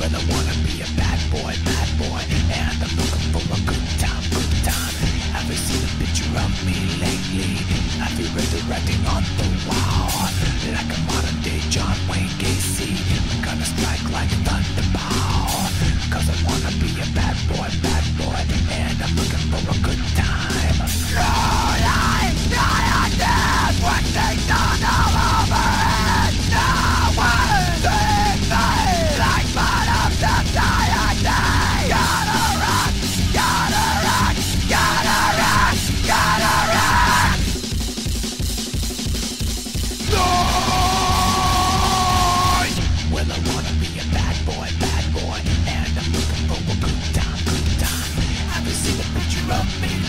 when I wanna be a bad boy, bad boy, and I'm looking for a good time, good time. Have you seen a picture of me lately? Have you read the writing on the wall? Like a modern day John Wayne Gacy, I'm gonna strike like thunderball. Cause I wanna be a bad boy, bad boy, and I'm looking for a good time.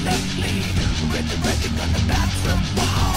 lately Read the record on the bathroom wall.